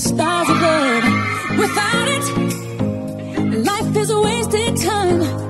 stars above. Without it, life is a wasted time.